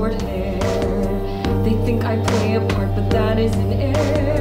short hair. They think I play a part, but that is an error.